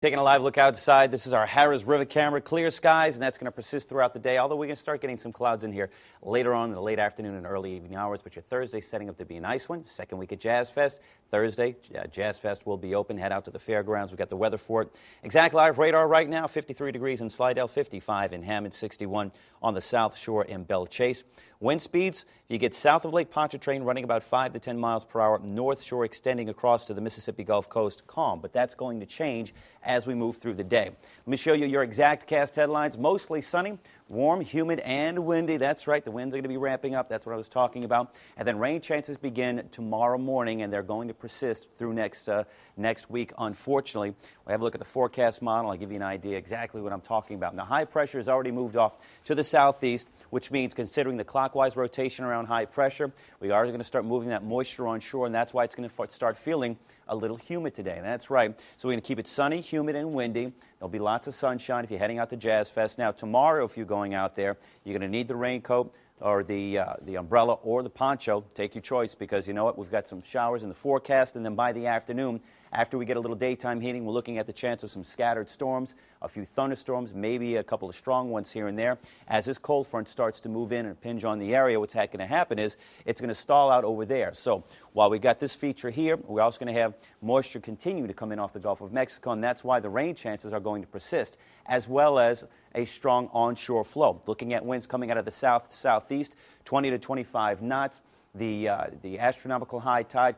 Taking a live look outside, this is our Harris River camera. Clear skies, and that's going to persist throughout the day, although we're going to start getting some clouds in here later on in the late afternoon and early evening hours. But your Thursday setting up to be a nice one. Second week at Jazz Fest. Thursday, uh, Jazz Fest will be open. Head out to the fairgrounds. We've got the weather for it. Exact live radar right now 53 degrees in Slidell, 55 in Hammond, 61 on the South Shore in Belle Chasse. Wind speeds, you get south of Lake Pontchartrain running about 5 to 10 miles per hour, north shore extending across to the Mississippi Gulf Coast, calm. But that's going to change as we move through the day. Let me show you your exact cast headlines. Mostly sunny, warm, humid, and windy. That's right, the winds are going to be ramping up. That's what I was talking about. And then rain chances begin tomorrow morning, and they're going to persist through next, uh, next week, unfortunately. We have a look at the forecast model. I'll give you an idea exactly what I'm talking about. Now, high pressure has already moved off to the southeast, which means considering the clockwise rotation around high pressure, we are going to start moving that moisture on shore, and that's why it's going to start feeling a little humid today. That's right. So we're going to keep it sunny, humid, and windy. There'll be lots of sunshine if you're heading out to Jazz Fest. Now, tomorrow, if you're going out there, you're going to need the raincoat or the, uh, the umbrella or the poncho. Take your choice because you know what? We've got some showers in the forecast, and then by the afternoon, after we get a little daytime heating, we're looking at the chance of some scattered storms, a few thunderstorms, maybe a couple of strong ones here and there. As this cold front starts to move in and impinge on the area, what's going to happen is it's going to stall out over there. So while we got this feature here, we're also going to have moisture continue to come in off the Gulf of Mexico, and that's why the rain chances are going to persist, as well as a strong onshore flow. Looking at winds coming out of the south southeast, 20 to 25 knots. The, uh, the astronomical high tide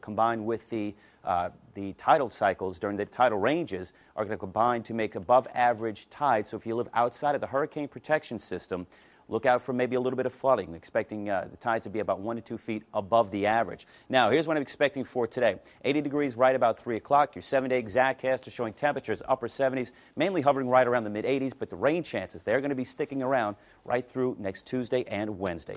combined with the, uh, the tidal cycles during the tidal ranges are going to combine to make above average tides. So if you live outside of the hurricane protection system, Look out for maybe a little bit of flooding, expecting uh, the tide to be about one to two feet above the average. Now, here's what I'm expecting for today 80 degrees right about 3 o'clock. Your seven day exactcast is showing temperatures upper 70s, mainly hovering right around the mid 80s, but the rain chances, they're going to be sticking around right through next Tuesday and Wednesday.